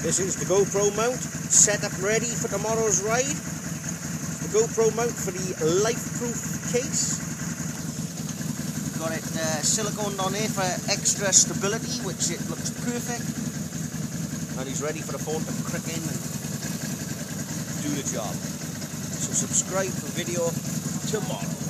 This is the GoPro mount, set up ready for tomorrow's ride. The GoPro mount for the life-proof case. Got it uh, siliconed on here for extra stability, which it looks perfect. And he's ready for the phone to crick in and do the job. So subscribe for video tomorrow.